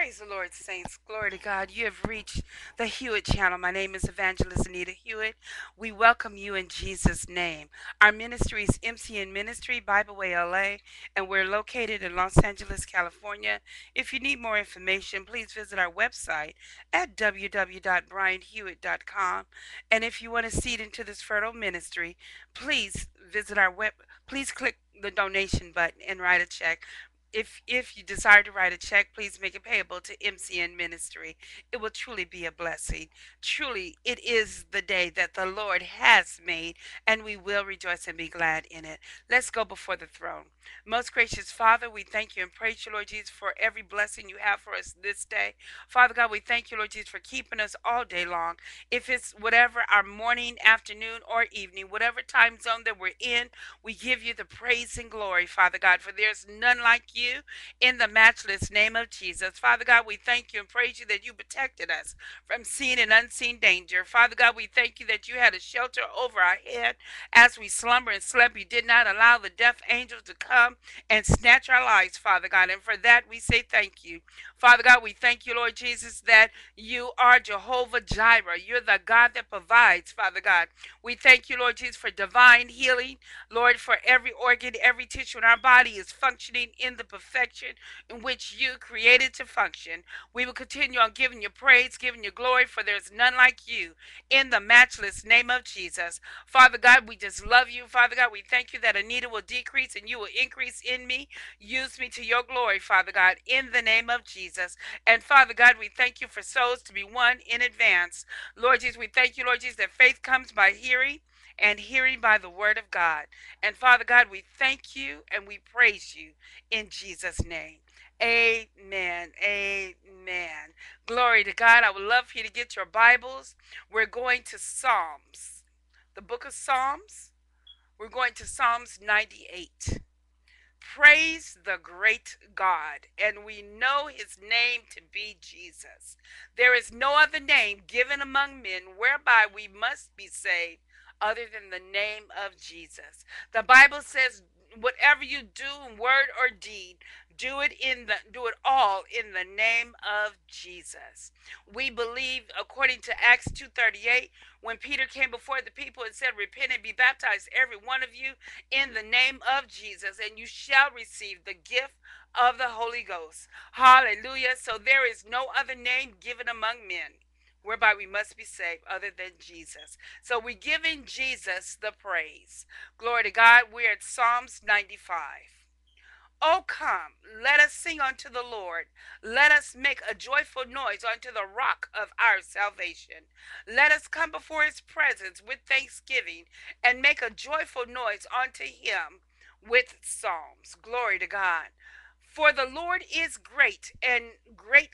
Praise the Lord, saints. Glory to God. You have reached the Hewitt channel. My name is Evangelist Anita Hewitt. We welcome you in Jesus' name. Our ministry is MCN Ministry, Bibleway LA, and we're located in Los Angeles, California. If you need more information, please visit our website at www.brianhewitt.com. And if you want to seed into this fertile ministry, please visit our web. Please click the donation button and write a check if if you desire to write a check, please make it payable to MCN Ministry. It will truly be a blessing. Truly, it is the day that the Lord has made, and we will rejoice and be glad in it. Let's go before the throne. Most gracious Father, we thank you and praise you, Lord Jesus, for every blessing you have for us this day. Father God, we thank you, Lord Jesus, for keeping us all day long. If it's whatever our morning, afternoon, or evening, whatever time zone that we're in, we give you the praise and glory, Father God, for there's none like you you in the matchless name of Jesus. Father God, we thank you and praise you that you protected us from seen and unseen danger. Father God, we thank you that you had a shelter over our head as we slumber and slept. You did not allow the death angels to come and snatch our lives, Father God. And for that, we say thank you. Father God, we thank you, Lord Jesus, that you are Jehovah Jireh. You're the God that provides, Father God. We thank you, Lord Jesus, for divine healing. Lord, for every organ, every tissue in our body is functioning in the perfection in which you created to function. We will continue on giving you praise, giving you glory, for there's none like you in the matchless name of Jesus. Father God, we just love you. Father God, we thank you that Anita will decrease and you will increase in me. Use me to your glory, Father God, in the name of Jesus. Jesus. And Father God, we thank you for souls to be won in advance. Lord Jesus, we thank you, Lord Jesus, that faith comes by hearing and hearing by the word of God. And Father God, we thank you and we praise you in Jesus' name. Amen. Amen. Glory to God. I would love for you to get your Bibles. We're going to Psalms, the book of Psalms. We're going to Psalms 98. Praise the great God, and we know his name to be Jesus. There is no other name given among men whereby we must be saved other than the name of Jesus. The Bible says, whatever you do word or deed, do it in the do it all in the name of Jesus. We believe according to Acts 2:38 when Peter came before the people and said repent and be baptized every one of you in the name of Jesus and you shall receive the gift of the Holy Ghost. Hallelujah. So there is no other name given among men whereby we must be saved other than Jesus. So we give in Jesus the praise. Glory to God. We're at Psalms 95. Oh, come, let us sing unto the Lord. Let us make a joyful noise unto the rock of our salvation. Let us come before his presence with thanksgiving and make a joyful noise unto him with psalms. Glory to God. For the Lord is great and great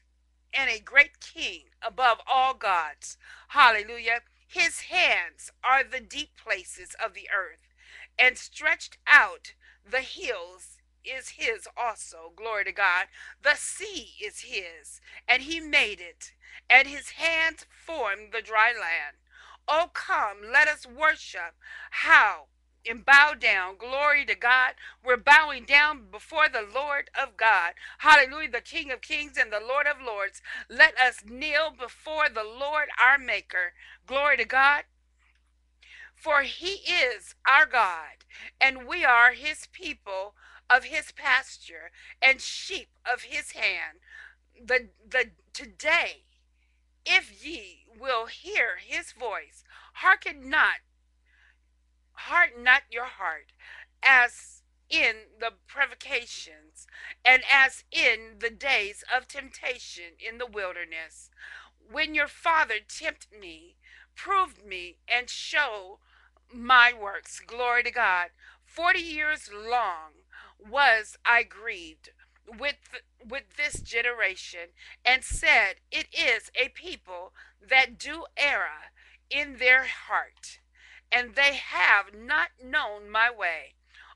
and a great king above all gods. Hallelujah. His hands are the deep places of the earth, and stretched out the hills is his also. Glory to God. The sea is his, and he made it, and his hands formed the dry land. Oh, come, let us worship. How? And bow down. Glory to God. We're bowing down before the Lord of God. Hallelujah, the King of Kings and the Lord of Lords. Let us kneel before the Lord our Maker. Glory to God. For he is our God, and we are his people of his pasture and sheep of his hand. The, the today, if ye will hear his voice, hearken not, harden not your heart, as in the provocations, and as in the days of temptation in the wilderness, when your father tempted me, proved me, and showed my works. Glory to God. Forty years long was I grieved with with this generation and said it is a people that do err in their heart and they have not known my way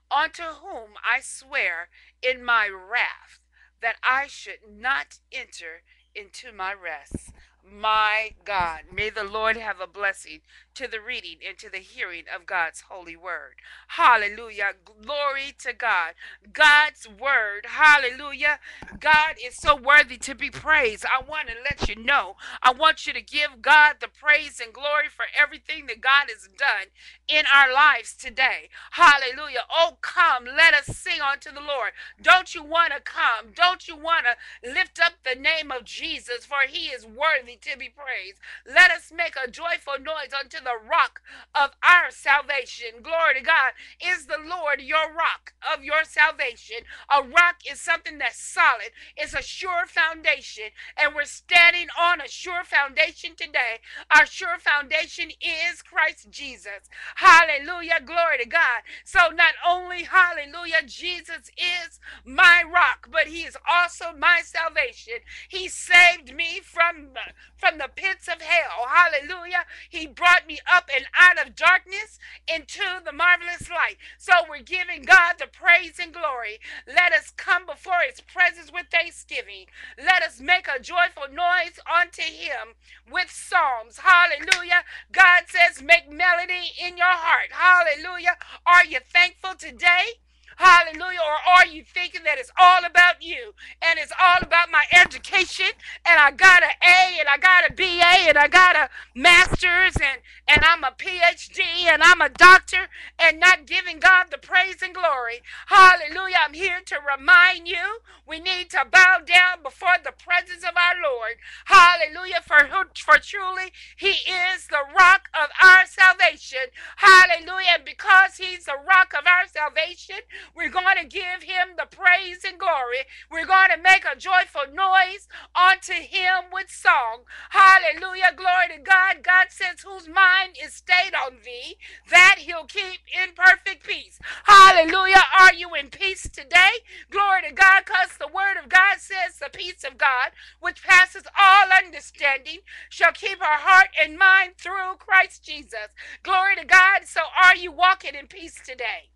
unto whom I swear in my wrath that I should not enter into my rest. My God may the Lord have a blessing to the reading and to the hearing of God's holy word. Hallelujah. Glory to God. God's word. Hallelujah. God is so worthy to be praised. I want to let you know. I want you to give God the praise and glory for everything that God has done in our lives today. Hallelujah. Oh, come, let us sing unto the Lord. Don't you want to come? Don't you want to lift up the name of Jesus, for he is worthy to be praised? Let us make a joyful noise unto the rock of our salvation. Glory to God. Is the Lord your rock of your salvation? A rock is something that's solid, it's a sure foundation, and we're standing on a sure foundation today. Our sure foundation is Christ Jesus. Hallelujah. Glory to God. So not only, hallelujah, Jesus is my rock, but he is also my salvation. He saved me from, from the pits of hell. Hallelujah. He brought me up and out of darkness into the marvelous light. So we're giving God the praise and glory. Let us come before his presence with thanksgiving. Let us make a joyful noise unto him with psalms. Hallelujah. God says, make melody in your heart. Hallelujah. Are you thankful today? Hallelujah. Or are you thinking that it's all about you and it's all about my education and I got an A and I got a BA and I got a master's and, and I'm a PhD and I'm a doctor and not giving God the praise and glory? Hallelujah. I'm here to remind you we need to bow down before the presence of our Lord. Hallelujah. For, for truly he is the rock of our salvation. Hallelujah. And because he's the rock of our salvation, we're going to give him the praise and glory. We're going to make a joyful noise unto him with song. Hallelujah. Glory to God. God says, Whose mind is stayed on thee, that he'll keep in perfect peace. Hallelujah. Are you in peace today? Glory to God, because the word of God says, The peace of God, which passes all understanding, shall keep our heart and mind through Christ Jesus. Glory to God. So are you walking in peace today?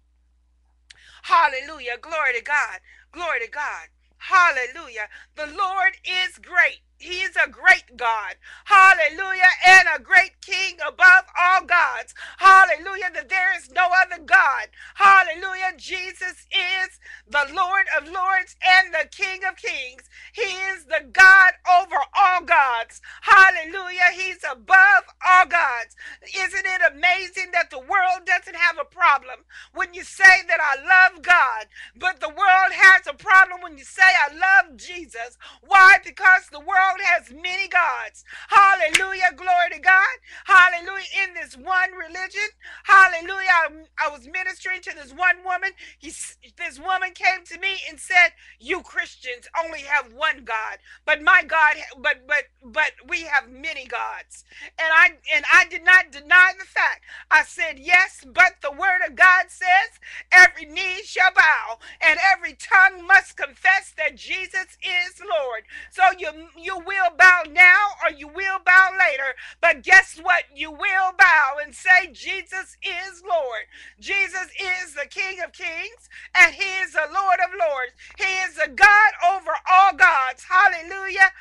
Hallelujah. Glory to God. Glory to God. Hallelujah. The Lord is great. He is a great God. Hallelujah. And a great King above all gods. Hallelujah. That there is no other God. Hallelujah. Jesus is the Lord of lords and the King of kings. He is the God over all gods. Hallelujah. He's above all gods. Isn't it amazing that the world doesn't have a problem when you say that I love God, but the world has a problem when you say I love Jesus? Why? Because the world has many gods. Hallelujah. Glory to God. Hallelujah. In this one religion. Hallelujah. I, I was ministering to this one woman. He, this woman came to me and said, You Christians only have one God. But my God, but but but we have many gods. And I and I did not deny the fact. I said, Yes, but the word of God says every knee shall bow and every tongue must confess that Jesus is Lord. So you you will bow now or you will bow later. But guess what? You will bow and say, Jesus is Lord. Jesus is the King of kings and he is the Lord of lords. He is the God over all gods. Hallelujah.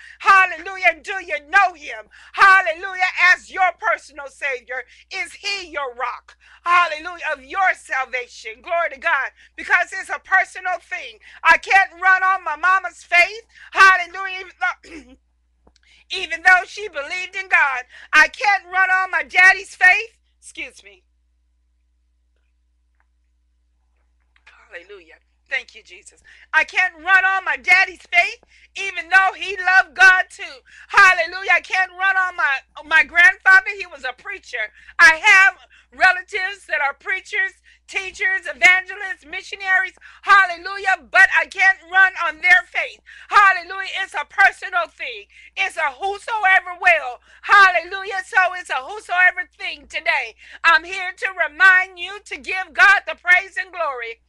Hallelujah. Do you know him? Hallelujah. As your personal Savior, is he your rock? Hallelujah. Of your salvation. Glory to God. Because it's a personal thing. I can't run on my mama's faith. Hallelujah. even though she believed in God. I can't run on my daddy's faith. Excuse me. Hallelujah. Thank you, Jesus. I can't run on my daddy's faith, even though he loved God too. Hallelujah. I can't run on my my grandfather. He was a preacher. I have relatives that are preachers teachers, evangelists, missionaries. Hallelujah. But I can't run on their faith. Hallelujah. It's a personal thing. It's a whosoever will. Hallelujah. So it's a whosoever thing today. I'm here to remind you to give God the praise and glory.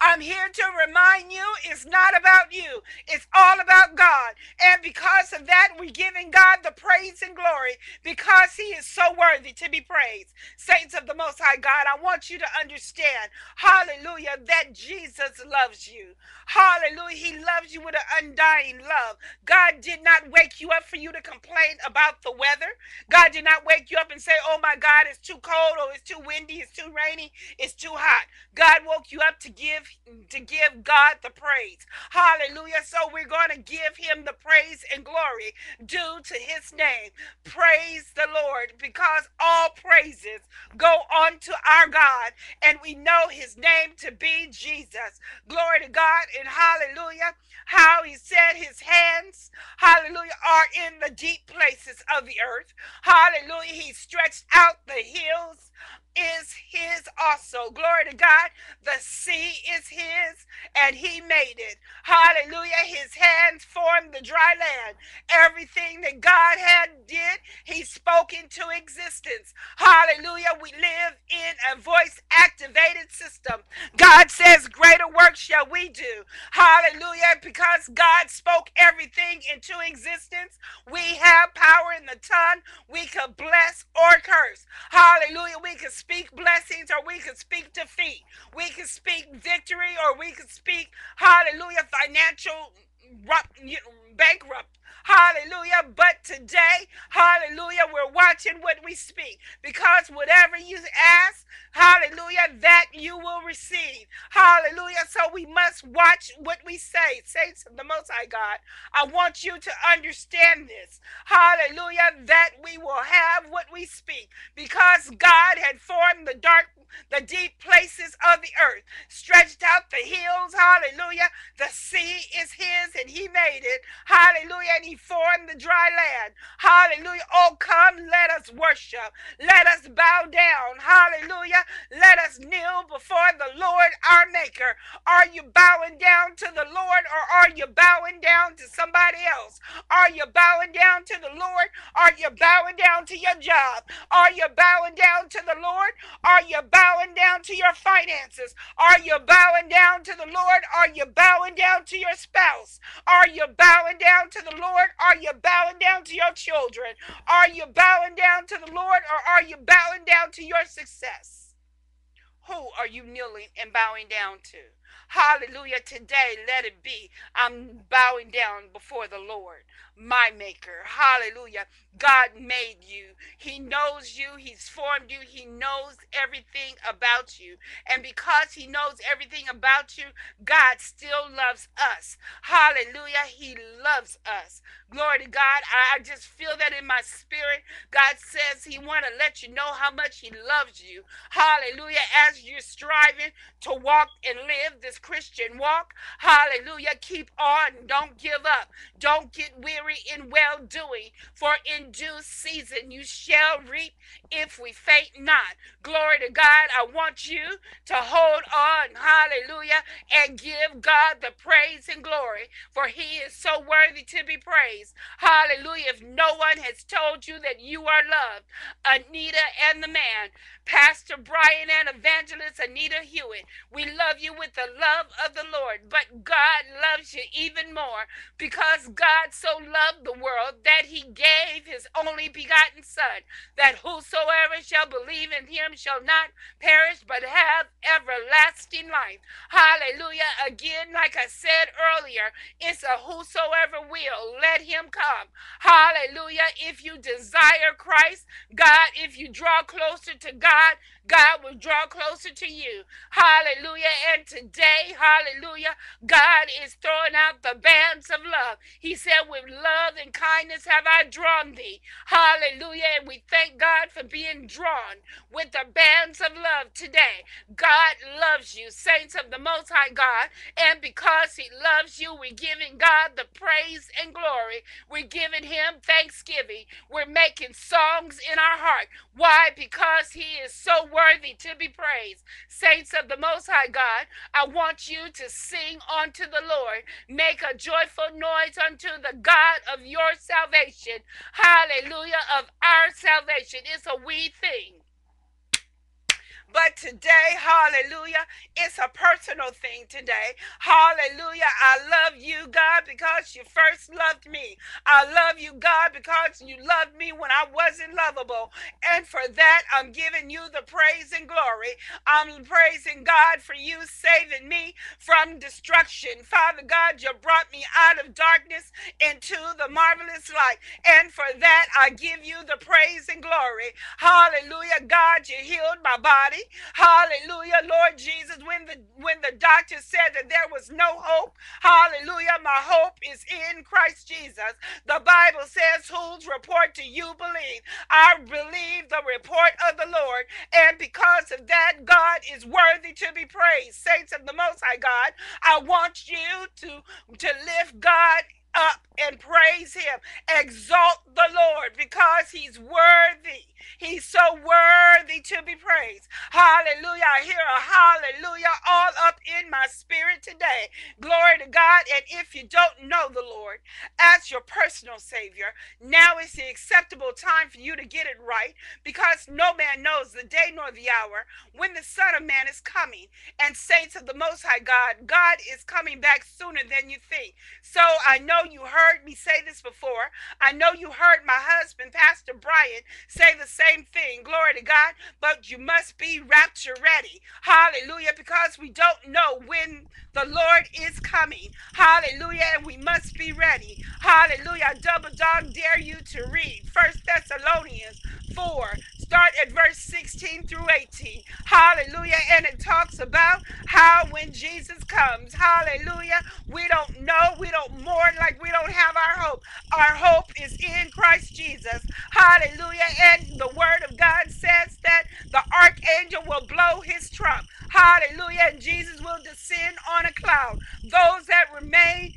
I'm here to remind you it's not about you. It's all about God. And because of that, we're giving God the praise and glory because He is so worthy to be praised. Saints of the Most High God, I want you to understand, hallelujah, that Jesus loves you. Hallelujah. He loves you with an undying love. God did not wake you up for you to complain about the weather. God did not wake you up and say, oh my God, it's too cold or it's too windy, it's too rainy, it's too hot. God woke you up to give to give God the praise. Hallelujah. So we're going to give him the praise and glory due to his name. Praise the Lord because all praises go unto our God and we know his name to be Jesus. Glory to God and hallelujah. How he said his hands, hallelujah, are in the deep places of the earth. Hallelujah. He stretched out the hills is his also. Glory to God. The sea is his and he made it. Hallelujah. His hands formed the dry land. Everything that God had did, he spoke into existence. Hallelujah. We live in a voice activated system. God says, Greater work shall we do. Hallelujah. Because God spoke everything into existence, we have power in the tongue. We could bless or curse. Hallelujah. We could speak blessings or we can speak defeat. We can speak victory or we can speak, hallelujah, financial bankrupt Hallelujah. But today, hallelujah, we're watching what we speak because whatever you ask, hallelujah, that you will receive. Hallelujah. So we must watch what we say. Saints of the Most High God, I want you to understand this. Hallelujah, that we will have what we speak because God had formed the dark the deep places of the earth, stretched out the hills. Hallelujah. The sea is his and he made it. Hallelujah. And he formed the dry land. Hallelujah. Oh, come, let us worship. Let us bow down. Hallelujah. Let us kneel before the Lord our Maker. Are you bowing down to the Lord or are you bowing down to somebody else? Are you bowing down to the Lord? Are you bowing down to your job? Are you bowing down to the Lord? Are you bowing down to your finances? Are you bowing down to the Lord? Are you bowing down to your spouse? Are you bowing down to the Lord? Are you bowing down to your children? Are you bowing down to the Lord or are you bowing down to your success? Who are you kneeling and bowing down to? Hallelujah. Today, let it be. I'm bowing down before the Lord my maker. Hallelujah. God made you. He knows you. He's formed you. He knows everything about you. And because he knows everything about you, God still loves us. Hallelujah. He loves us. Glory to God. I just feel that in my spirit. God says he want to let you know how much he loves you. Hallelujah. As you're striving to walk and live this Christian walk. Hallelujah. Keep on. Don't give up. Don't get weary in well doing, for in due season you shall reap if we faint not. Glory to God. I want you to hold on, hallelujah, and give God the praise and glory, for he is so worthy to be praised. Hallelujah. If no one has told you that you are loved, Anita and the man, Pastor Bryant and Evangelist Anita Hewitt, we love you with the love of the Lord, but God loves you even more because God so loved the world that he gave his only begotten Son, that whosoever shall believe in him shall not perish but have everlasting life. Hallelujah. Again, like I said earlier, it's a whosoever will, let him come. Hallelujah. If you desire Christ, God, if you draw closer to God, God will draw closer to you. Hallelujah. And today, hallelujah, God is throwing out the bands of love. He said, With love and kindness have I drawn thee. Hallelujah. And we thank God for being drawn with the bands of love today. God loves you, saints of the Most High God. And because He loves you, we're giving God the praise and glory. We're giving Him thanksgiving. We're making songs in our heart. Why? Because He is so worthy to be praised. Saints of the Most High God, I want you to sing unto the Lord. Make a joyful noise unto the God of your salvation. Hallelujah, of our salvation. It's a we thing. But today, hallelujah, it's a personal thing today. Hallelujah. I love you, God, because you first loved me. I love you, God, because you loved me when I wasn't lovable. And for that, I'm giving you the praise and glory. I'm praising God for you saving me from destruction. Father God, you brought me out of darkness into the marvelous light. And for that, I give you the praise and glory. Hallelujah. God, you healed my Hallelujah. Lord Jesus, when the when the doctor said that there was no hope, hallelujah, my hope is in Christ Jesus. The Bible says, whose report do you believe? I believe the report of the Lord. And because of that, God is worthy to be praised. Saints of the Most High God, I want you to, to lift God up and praise him. Exalt the Lord because he's worthy. He's so worthy to be praised. Hallelujah. I hear a hallelujah all up in my spirit today. Glory to God. And if you don't know the Lord as your personal Savior, now is the acceptable time for you to get it right because no man knows the day nor the hour when the Son of Man is coming. And saints of the Most High God, God is coming back sooner than you think. So I know you heard me say this before. I know you heard my husband, Pastor Bryant, say the same thing. Glory to God. But you must be rapture ready. Hallelujah. Because we don't know when the Lord is coming. Hallelujah. And we must be ready. Hallelujah. I double dog dare you to read First Thessalonians 4 start at verse 16 through 18. Hallelujah. And it talks about how when Jesus comes, hallelujah, we don't know, we don't mourn like we don't have our hope. Our hope is in Christ Jesus. Hallelujah. And the word of God says that the archangel will blow his trump. Hallelujah. And Jesus will descend on a cloud. Those that remain,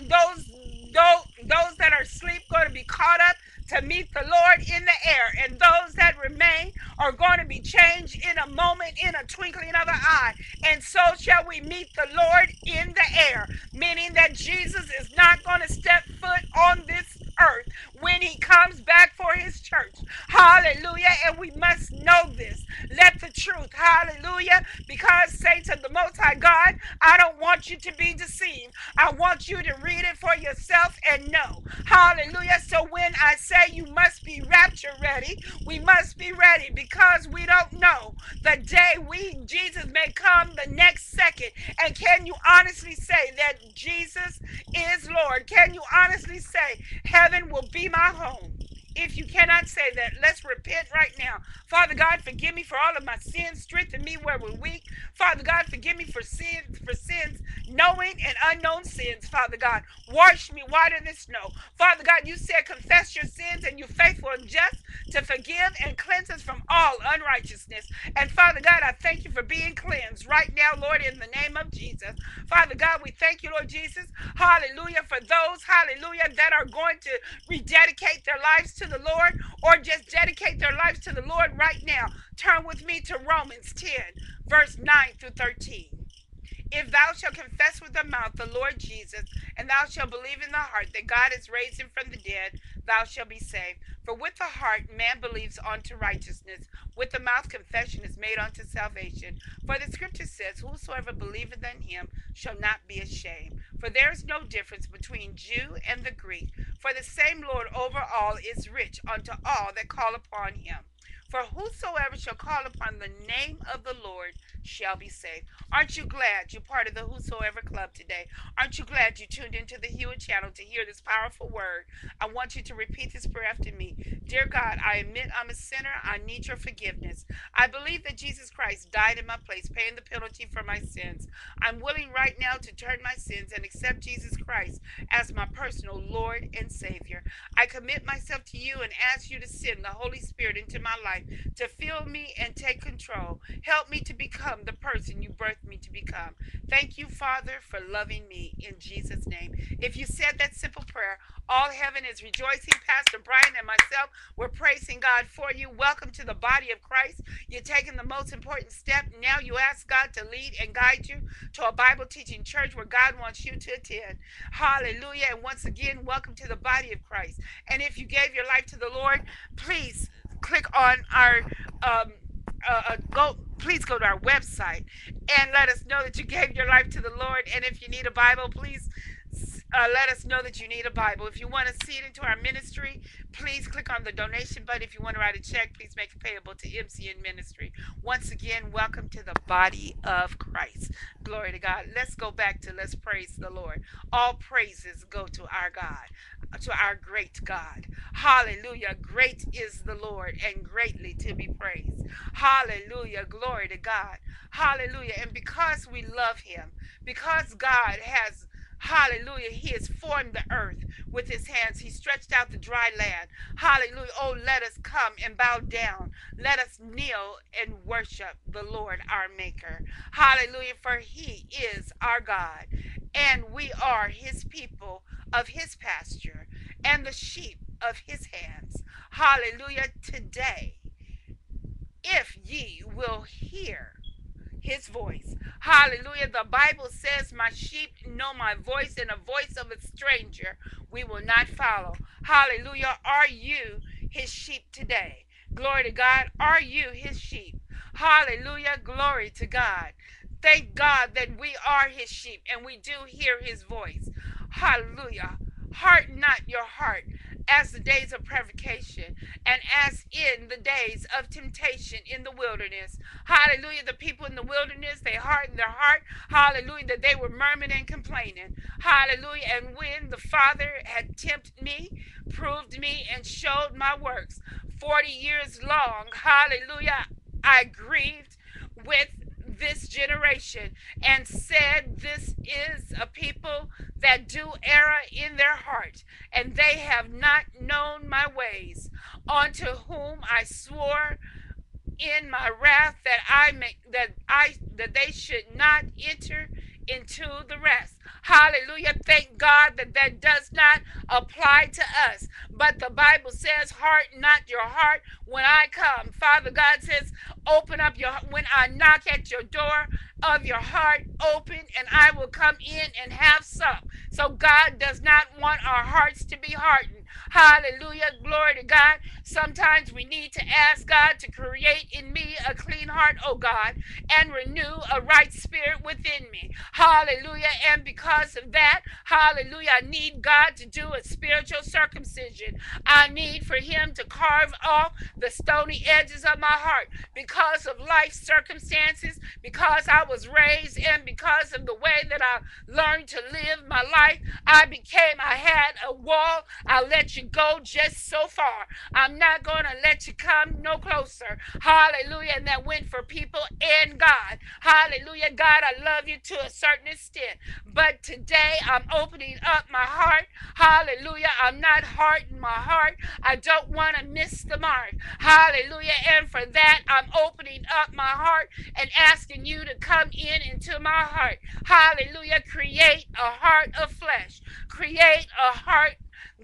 those those, those that are asleep going to be caught up to meet the Lord in the air, and those that remain are going to be changed in a moment, in a twinkling of an eye. And so shall we meet the Lord in the air, meaning that Jesus is not going to step foot on this earth when he comes back for his church. Hallelujah. And we must know this. Let the truth, hallelujah, because saints of the Most High God, I don't want you to be deceived. I want you to read it for yourself and know. Hallelujah. So when I say you must be rapture ready, we must be ready because we don't know the day we Jesus may come the next second. And can you honestly say that Jesus is Lord? Can you honestly say heaven will be my home? If you cannot say that, let's repent right now. Father God, forgive me for all of my sins. Strengthen me where we're weak. Father God, forgive me for sins, for sins, knowing and unknown sins, Father God. Wash me whiter than snow. Father God, you said confess your sins and you're faithful and just to forgive and cleanse us from all unrighteousness. And Father God, I thank you for being cleansed right now, Lord, in the name of Jesus. Father God, we thank you, Lord Jesus. Hallelujah. For those, hallelujah, that are going to rededicate their lives to the Lord or just dedicate their lives to the Lord right now. Turn with me to Romans 10, verse 9 through 13. If thou shalt confess with the mouth the Lord Jesus, and thou shalt believe in the heart that God has raised him from the dead, thou shalt be saved. For with the heart man believes unto righteousness, with the mouth confession is made unto salvation. For the scripture says, Whosoever believeth in him shall not be ashamed. For there is no difference between Jew and the Greek, for the same Lord over all is rich unto all that call upon him. For whosoever shall call upon the name of the Lord shall be saved. Aren't you glad you're part of the Whosoever Club today? Aren't you glad you tuned into the Hewitt channel to hear this powerful word? I want you to repeat this prayer after me. Dear God, I admit I'm a sinner. I need your forgiveness. I believe that Jesus Christ died in my place, paying the penalty for my sins. I'm willing right now to turn my sins and accept Jesus Christ as my personal Lord and Savior. I commit myself to you and ask you to send the Holy Spirit into my life to fill me and take control. Help me to become the person you birthed me to become. Thank you, Father, for loving me in Jesus' name. If you said that simple prayer, all heaven is rejoicing. Pastor Bryant and myself, we're praising God for you. Welcome to the body of Christ. You're taking the most important step. Now you ask God to lead and guide you to a Bible teaching church where God wants you to attend. Hallelujah. And once again, welcome to the body of Christ. And if you gave your life to the Lord, please click on our um, uh, uh, go please go to our website and let us know that you gave your life to the Lord. And if you need a Bible, please uh, let us know that you need a Bible. If you want to see it into our ministry, please click on the donation button. If you want to write a check, please make it payable to MCN Ministry. Once again, welcome to the body of Christ. Glory to God. Let's go back to let's praise the Lord. All praises go to our God, to our great God. Hallelujah. Great is the Lord and greatly to be praised. Hallelujah. Glory to God. Hallelujah. And because we love him, because God has Hallelujah. He has formed the earth with his hands. He stretched out the dry land. Hallelujah. Oh, let us come and bow down. Let us kneel and worship the Lord our Maker. Hallelujah. For he is our God, and we are his people of his pasture and the sheep of his hands. Hallelujah. Today, if ye will hear his voice. Hallelujah. The Bible says, My sheep know my voice, and a voice of a stranger we will not follow. Hallelujah. Are you his sheep today? Glory to God. Are you his sheep? Hallelujah. Glory to God. Thank God that we are his sheep and we do hear his voice. Hallelujah. Harden not your heart as the days of provocation and as in the days of temptation in the wilderness. Hallelujah. The people in the wilderness, they hardened their heart. Hallelujah. That they were murmuring and complaining. Hallelujah. And when the Father had tempted me, proved me, and showed my works 40 years long, hallelujah, I grieved with this generation and said, This is a people that do error in their heart, and they have not known my ways, unto whom I swore in my wrath that I make that I that they should not enter into the rest. Hallelujah. Thank God that that does not apply to us. But the Bible says, harden not your heart when I come. Father God says, open up your, when I knock at your door of your heart, open and I will come in and have some. So God does not want our hearts to be hardened. Hallelujah. Glory to God. Sometimes we need to ask God to create in me a clean heart, oh God, and renew a right spirit within me. Hallelujah. And because of that, hallelujah, I need God to do a spiritual circumcision. I need for Him to carve off the stony edges of my heart because of life circumstances, because I was raised, and because of the way that I learned to live my life. I became, I had a wall. I let you go just so far. I'm not going to let you come no closer. Hallelujah. And that went for people and God. Hallelujah. God, I love you to a certain extent. But today I'm opening up my heart. Hallelujah. I'm not hardening my heart. I don't want to miss the mark. Hallelujah. And for that, I'm opening up my heart and asking you to come in into my heart. Hallelujah. Create a heart of flesh. Create a heart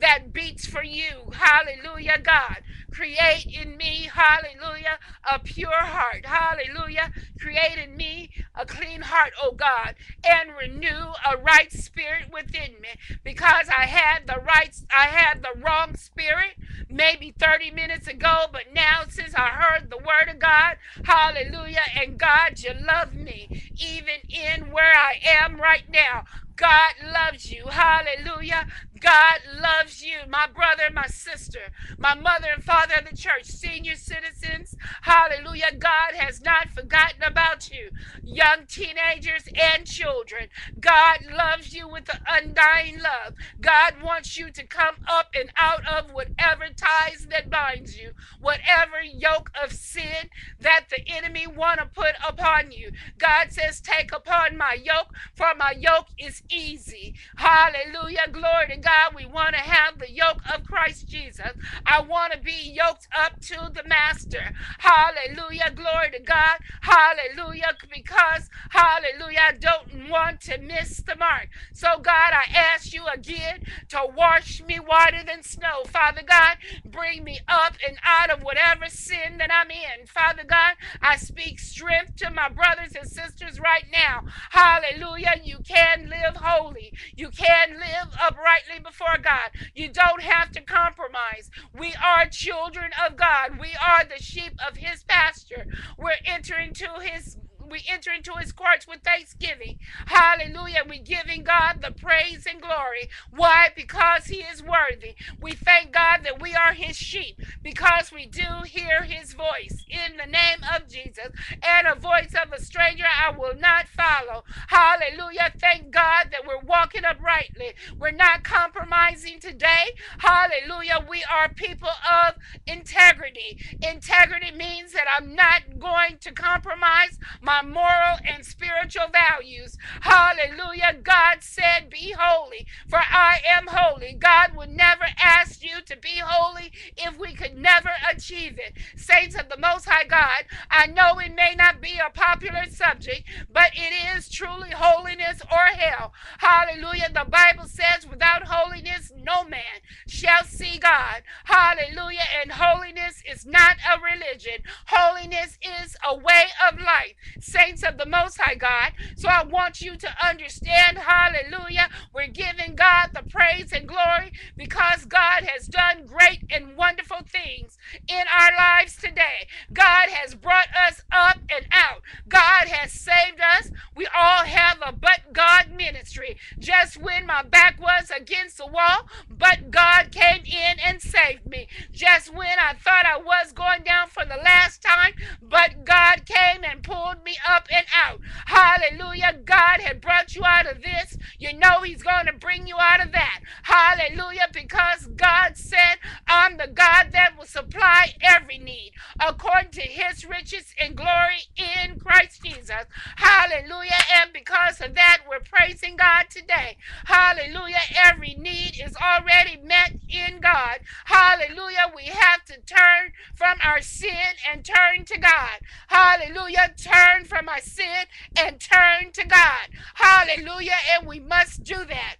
that beats for you. Hallelujah, God. Create in me, hallelujah, a pure heart. Hallelujah. Create in me a clean heart, oh God, and renew a right spirit within me because I had the right I had the wrong spirit maybe 30 minutes ago, but now since I heard the word of God, hallelujah, and God, you love me even in where I am right now. God loves you. Hallelujah. God loves you, my brother, my sister, my mother and father of the church, senior citizens. Hallelujah. God has not forgotten about you, young teenagers and children. God loves you with the undying love. God wants you to come up and out of whatever ties that binds you, whatever yoke of sin that the enemy want to put upon you. God says, take upon my yoke, for my yoke is easy. Hallelujah. Glory to God. We want to have the yoke of Christ Jesus. I want to be yoked up to the Master. Hallelujah. Glory to God. Hallelujah. Because, hallelujah, I don't want to miss the mark. So, God, I ask you again to wash me whiter than snow. Father God, bring me up and out of whatever sin that I'm in. Father God, I speak strength to my brothers and sisters right now. Hallelujah. You can live holy. You can live uprightly before God. You don't have to compromise. We are children of God. We are the sheep of his pasture. We're entering to his we enter into his courts with thanksgiving. Hallelujah. We're giving God the praise and glory. Why? Because he is worthy. We thank God that we are his sheep because we do hear his voice in the name of Jesus. And a voice of a stranger I will not follow. Hallelujah. Thank God that we're walking uprightly. We're not compromising today. Hallelujah. We are people of integrity. Integrity means that I'm not going to compromise my moral and spiritual values. Hallelujah. God said, Be holy, for I am holy. God would never ask you to be holy if we could never achieve it. Saints of the Most High God, I know it may not be a popular subject, but it is truly holiness or hell. Hallelujah. The Bible says, Without holiness, no man shall see God. Hallelujah. And holiness is not a religion, holiness is a way of saints of the Most High God. So I want you to understand, hallelujah, we're giving God the praise and glory because God has done great and wonderful things in our lives today. God has brought us up and out. God has saved us. We all have a but God ministry. Just when my back was against the wall, but God came in and saved me. Just when I thought I was going down for the last time, but God came and pulled me up and out. Hallelujah. God had brought you out of this. You know He's going to bring you out of that. Hallelujah. Because God said, I'm the God that will supply every need according to His riches and glory in Christ Jesus. Hallelujah. And because of that, we're praising God today. Hallelujah. Every need is already met in God. Hallelujah. We have to turn from our sin and turn to God. Hallelujah. Turn from our sin and turn to God. Hallelujah. And we must do that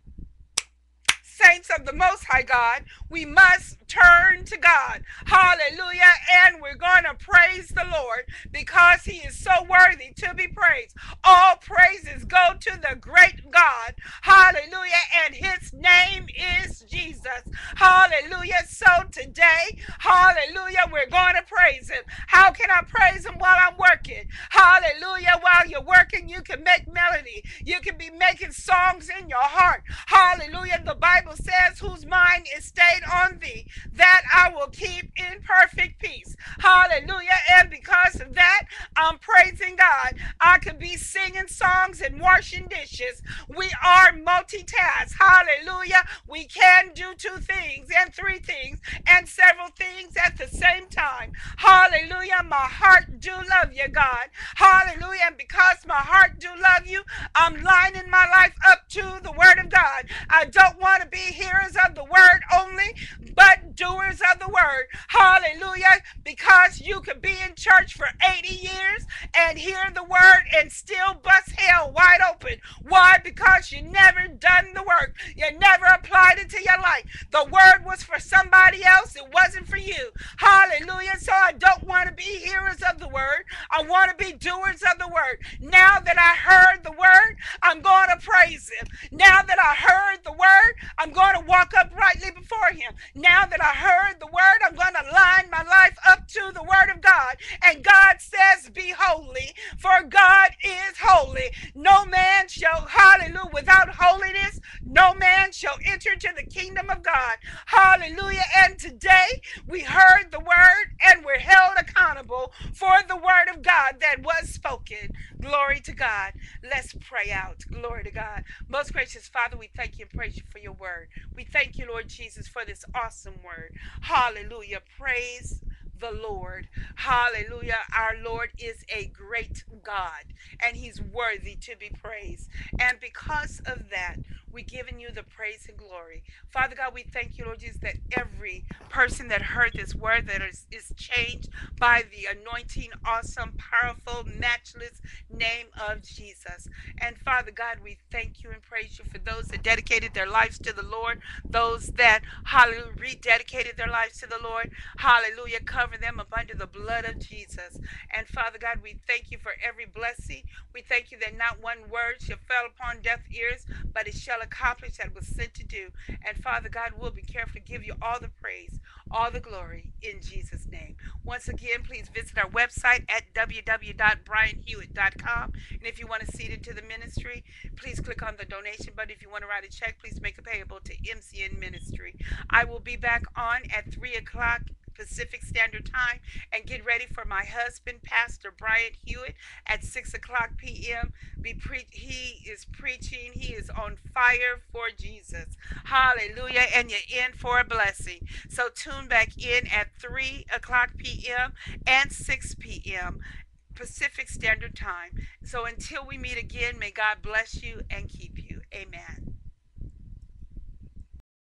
saints of the Most High God, we must turn to God. Hallelujah. And we're going to praise the Lord because he is so worthy to be praised. All praises go to the great God. Hallelujah. And his name is Jesus. Hallelujah. So today, hallelujah, we're going to praise him. How can I praise him while I'm working? Hallelujah. While you're working, you can make melody. You can be making songs in your heart. Hallelujah. The Bible says, whose mind is stayed on thee that I will keep in perfect peace. Hallelujah. And because of that, I'm praising God. I could be singing songs and washing dishes. We are multitask. Hallelujah. We can do two things and three things and several things at the same time. Hallelujah. My heart do love you, God. Hallelujah. And because my heart do love you, I'm lining my life up to the word of God. I don't want to be hearers of the word only, but doers of the word. Hallelujah. Because you could be in church for 80 years and hear the word and still bust hell wide open. Why? Because you never done the work. You never applied it to your life. The word was for somebody else. It wasn't for you. Hallelujah. So I don't want to be hearers of the word. I want to be doers of the word. Now that I heard the word, I'm going to praise him. Now that I heard the word, I'm going to walk uprightly before him. Now that I heard the word, I'm going to line my life up to the word of God. And God says, Be holy, for God is holy. No man shall, hallelujah, without holiness, no man shall enter to the kingdom of God. Hallelujah. And today we heard the word and we're held accountable for the word of God that was spoken. Glory to God. Let's pray out. Glory to God. Most gracious Father, we thank you and praise you for your word. We thank you, Lord Jesus, for this awesome word. Hallelujah. Praise the Lord. Hallelujah. Our Lord is a great God and he's worthy to be praised. And because of that, we're giving you the praise and glory. Father God, we thank you, Lord Jesus, that every person that heard this word that is, is changed by the anointing, awesome, powerful, matchless name of Jesus. And Father God, we thank you and praise you for those that dedicated their lives to the Lord, those that, hallelujah, rededicated their lives to the Lord. Hallelujah. Cover them up under the blood of Jesus. And Father God, we thank you for every blessing. We thank you that not one word shall fall upon deaf ears, but it shall accomplish that was sent to do. And Father God will be careful to give you all the praise, all the glory in Jesus' name. Once again, please visit our website at www.brianhewitt.com. And if you want to seed into the ministry, please click on the donation button. If you want to write a check, please make it payable to MCN Ministry. I will be back on at 3 o'clock Pacific Standard Time and get ready for my husband, Pastor Bryant Hewitt, at 6 o'clock p.m. Be pre- he is preaching, he is on fire for Jesus. Hallelujah. And you're in for a blessing. So tune back in at 3 o'clock p.m. and 6 p.m. Pacific Standard Time. So until we meet again, may God bless you and keep you. Amen.